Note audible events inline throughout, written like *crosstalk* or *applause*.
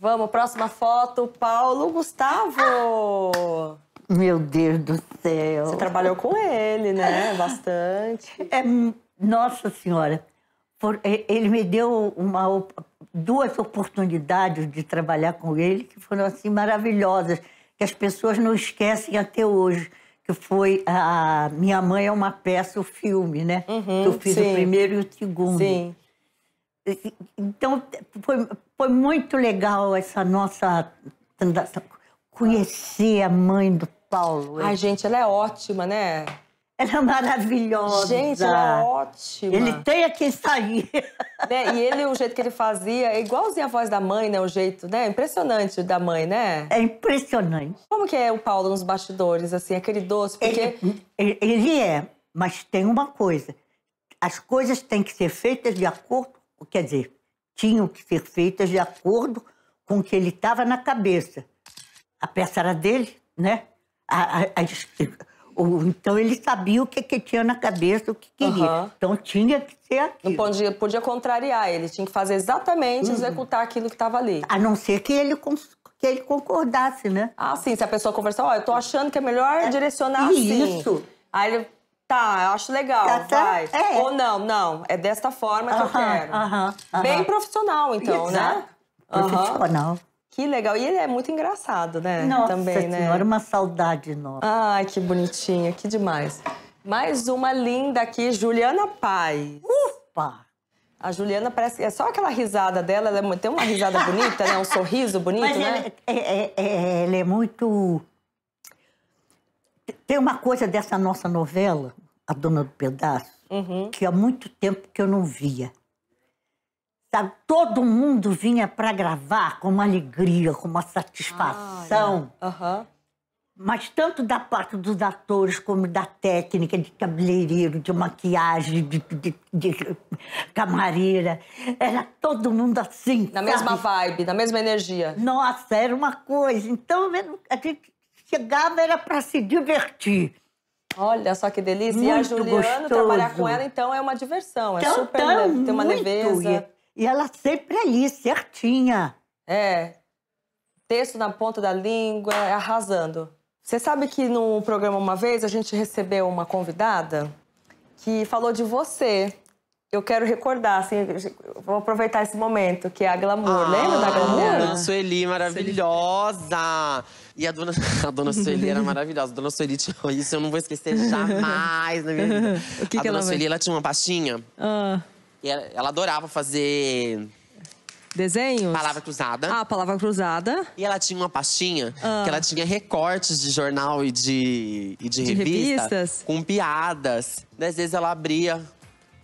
Vamos, próxima foto, Paulo Gustavo. Meu Deus do céu. Você trabalhou com ele, né? Bastante. É, nossa Senhora, por, ele me deu uma, duas oportunidades de trabalhar com ele que foram assim maravilhosas, que as pessoas não esquecem até hoje. Que foi a Minha Mãe é uma peça, o filme, né? Uhum, que eu fiz sim. o primeiro e o segundo. Sim. Então, foi, foi muito legal essa nossa. Conhecer a mãe do Paulo. Ai, gente, ela é ótima, né? Ela é maravilhosa. Gente, ela é ótima. Ele tem a quem sair. *laughs* Né? E ele, o jeito que ele fazia, é igualzinho a voz da mãe, né? O jeito, né? Impressionante da mãe, né? É impressionante. Como que é o Paulo nos bastidores, assim, aquele doce? Porque... Ele, ele é, mas tem uma coisa. As coisas têm que ser feitas de acordo, quer dizer, tinham que ser feitas de acordo com o que ele estava na cabeça. A peça era dele, né? A, a, a, então ele sabia o que, que tinha na cabeça, o que queria. Uhum. Então tinha que ser aquilo. Não podia, podia contrariar ele, tinha que fazer exatamente, Uhum. executar aquilo que estava ali. A não ser que ele, que ele concordasse, né? Ah, sim, se a pessoa conversar, ó, eu tô achando que é melhor direcionar assim. Isso. Aí ele, tá, eu acho legal, Tá, tá, vai. é. Ou não, não, é desta forma que eu Aham, quero. aham, aham. Bem profissional, então, né? Exato. Aham. Profissional. Que legal. E ele é muito engraçado, né? Nossa Também, né? Senhora, uma saudade nossa. Ai, que bonitinha, que demais. Mais uma linda aqui, Juliana Paz. Ufa! A Juliana parece. É só aquela risada dela, ela é tem uma risada bonita, né? Um sorriso bonito, Mas né? ela é, é- é- ela é muito. Tem uma coisa dessa nossa novela, A Dona do Pedaço, Uhum. que há muito tempo que eu não via. Sabe, todo mundo vinha para gravar com uma alegria, com uma satisfação. Aham. Mas tanto da parte dos atores como da técnica, de cabeleireiro, de maquiagem, de, de- de camareira. Era todo mundo assim. Na mesma sabe? vibe, na mesma energia. Nossa, era uma coisa. Então, a gente chegava, era para se divertir. Olha só que delícia. e a Muito Juliana, gostoso. trabalhar com ela, então, é uma diversão. É Então, super então, leve, tem uma muito. leveza. E ela sempre ali, certinha. É. Texto na ponta da língua, arrasando. Você sabe que no programa uma vez a gente recebeu uma convidada que falou de você. Eu quero recordar, assim, vou aproveitar esse momento, que é a Glamour. Lembra da A Glamour? dona Sueli, maravilhosa! E a dona, a dona Sueli era *laughs* maravilhosa. A dona Sueli tinha isso, eu não vou esquecer jamais na minha vida. *laughs* O que a que dona ela Sueli, ela tinha uma pastinha Ah, e ela, ela adorava fazer desenhos? palavra cruzada. Ah, palavra cruzada. E ela tinha uma pastinha Ah. que ela tinha recortes de jornal e de, e de, De revista revistas? com piadas. Às vezes ela abria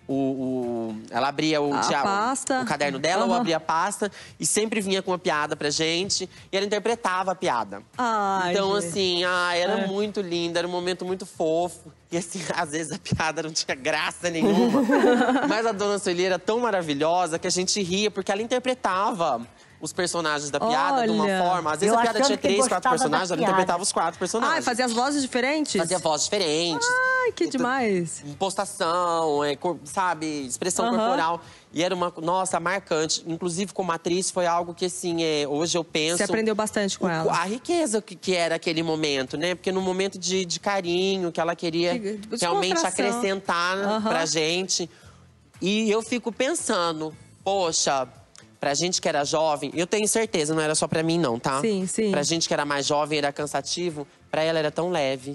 o, o- ela abria o, o- pasta. o caderno dela ou Aham. abria a pasta e sempre vinha com uma piada pra gente e ela interpretava a piada. Ai, então, gente. assim, ah, era É. muito lindo, era um momento muito fofo. E assim, *laughs* às vezes a piada não tinha graça nenhuma. *laughs* Mas a dona Sueli era tão maravilhosa que a gente ria, porque ela interpretava os personagens da piada de uma Olha. forma. Às vezes a piada tinha três, quatro personagens, ela interpretava os quatro personagens. Ai, fazia as vozes diferentes? Fazia vozes diferentes. Ai, que demais. Impostação, é, cor- sabe, expressão Aham. corporal. E era uma, nossa, marcante. Inclusive, como atriz, foi algo que, assim, é, hoje eu penso. Você aprendeu bastante com o- ela. A riqueza que, que era aquele momento, né? Porque no momento de, de carinho, que ela queria De- de realmente acrescentar Aham. pra gente. E eu fico pensando, poxa, pra gente que era jovem, eu tenho certeza, não era só pra mim, não, tá? Sim, sim. Pra gente que era mais jovem, era cansativo, pra ela era tão leve.